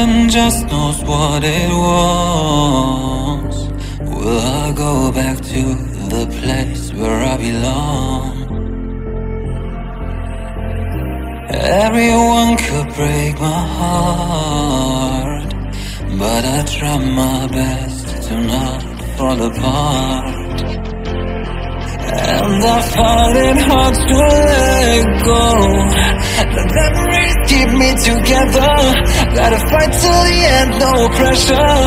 Heaven just knows what it wants. Will I go back to the place where I belong? Everyone could break my heart, but I try my best to not fall apart. And I find it hard to let go. The memories keep me together. Gotta fight till the end, no pressure,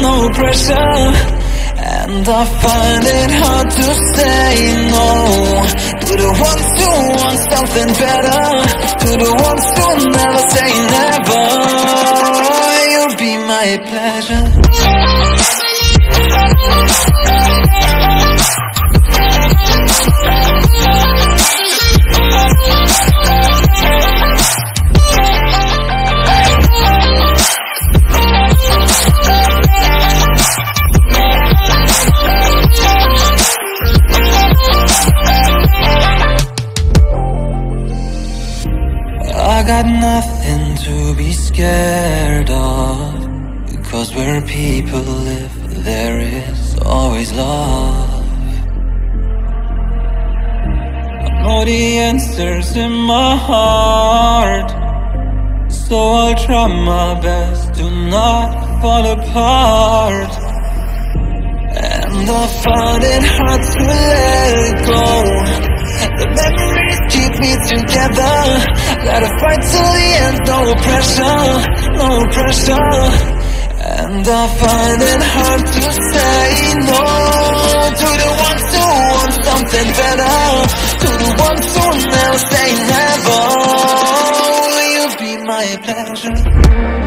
no pressure. And I find it hard to say no to the ones who want something better, to the ones who never say never. You'll be my pleasure. Got nothing to be scared of. Because where people live, there is always love. I know the answers in my heart. So I'll try my best to not fall apart. And I find it hard to let go. The memories me together. Gotta fight till the end, no pressure, no pressure. And I find it hard to say no to the ones who want something better, to the ones who never say never. Will you be my pleasure?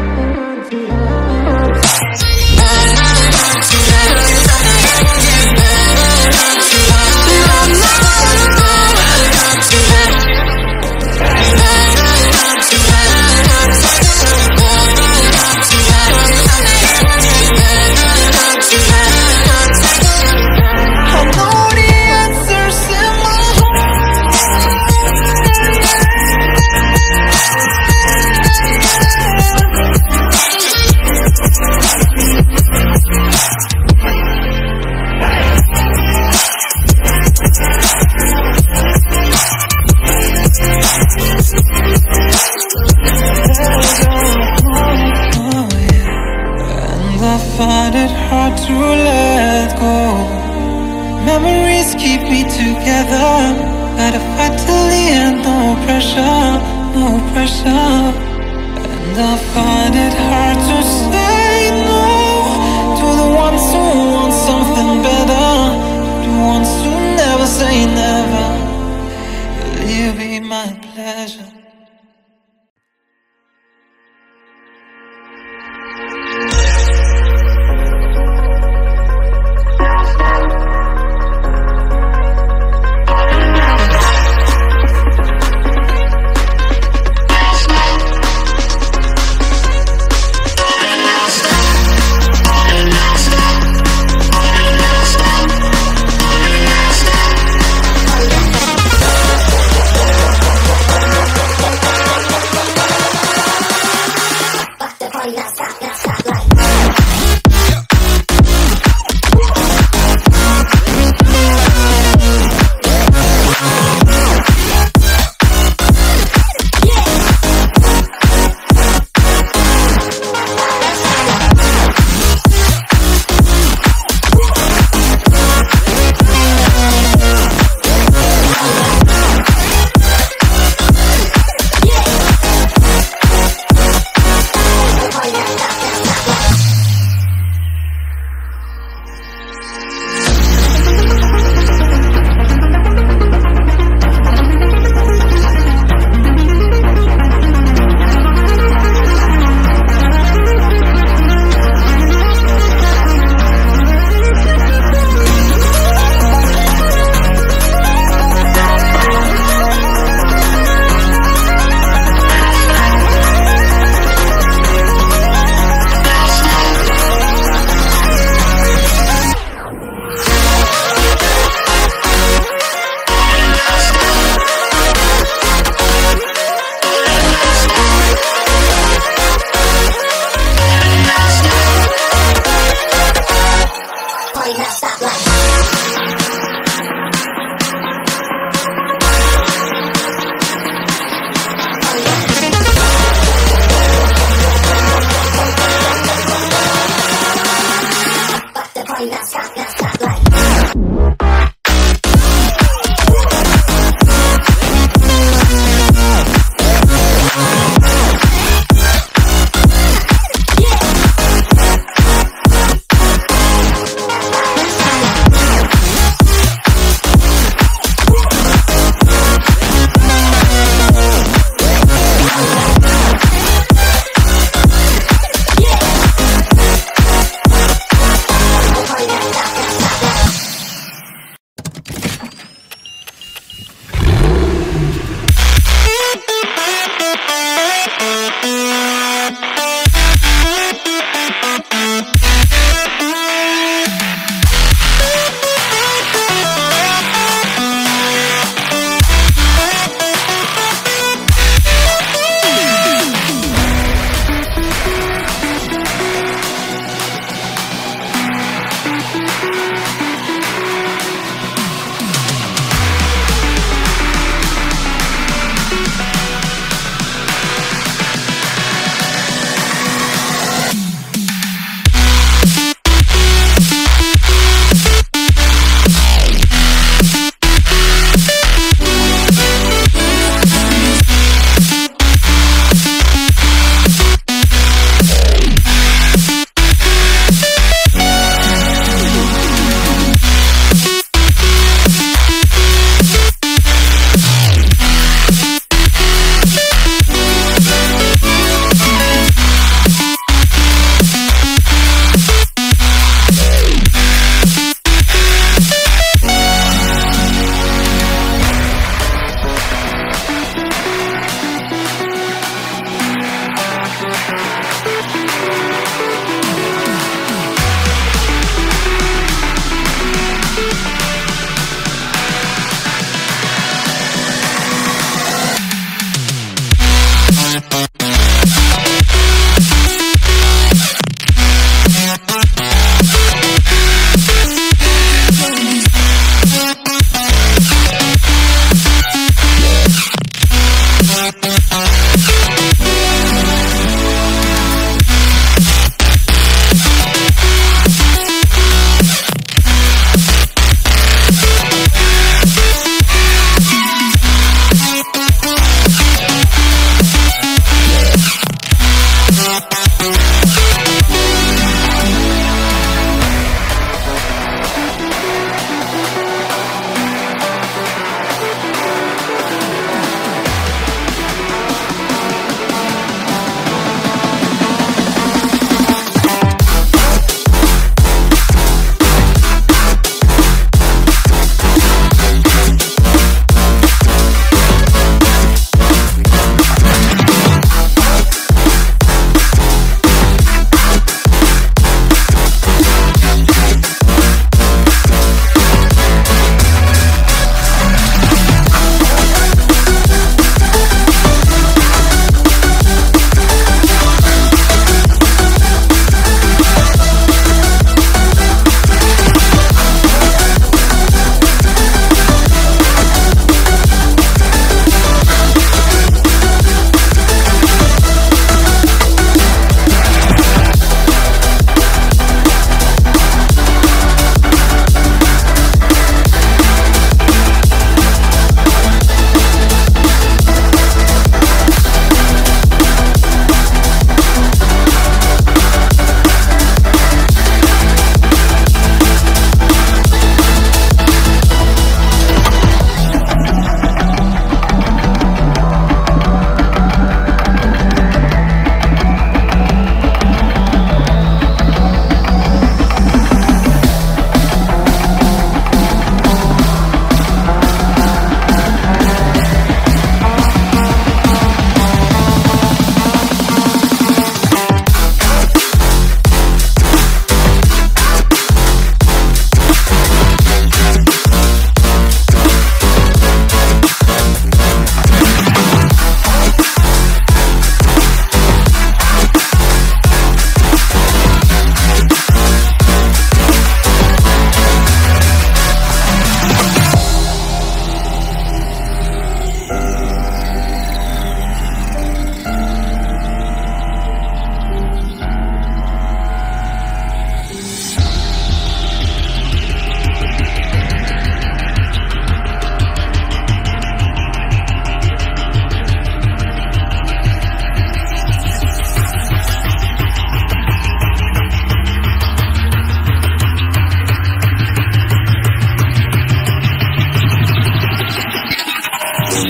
let go. Memories keep me together. Gotta fight till the end, no pressure, no pressure. And I find it hard to say no To the ones who want something better. To the ones who never say never. Will you be my pleasure?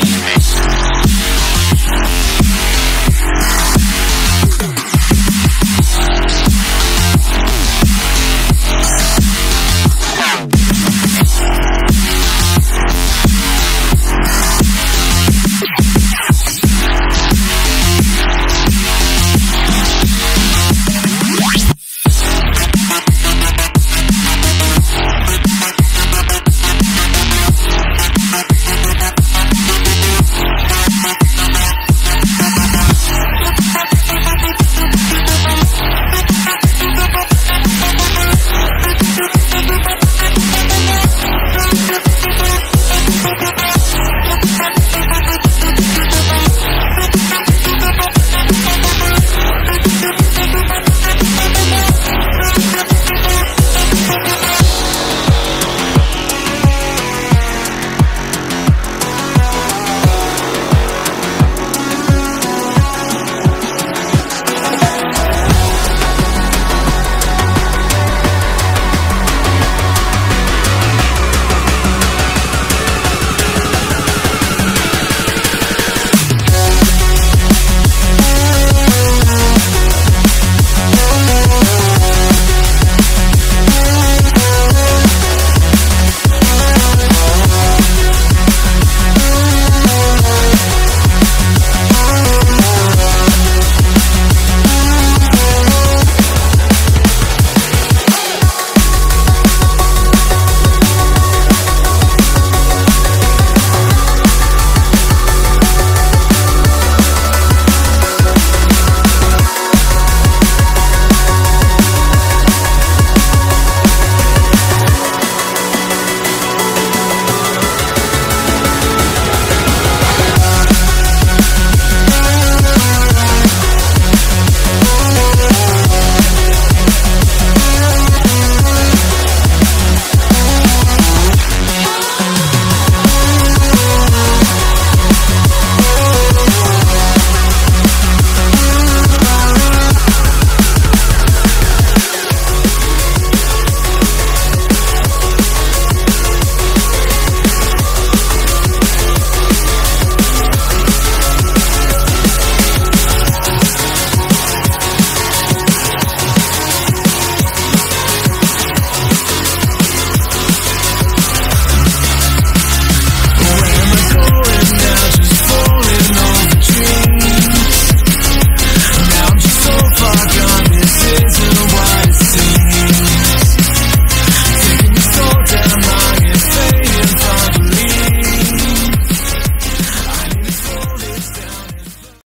me.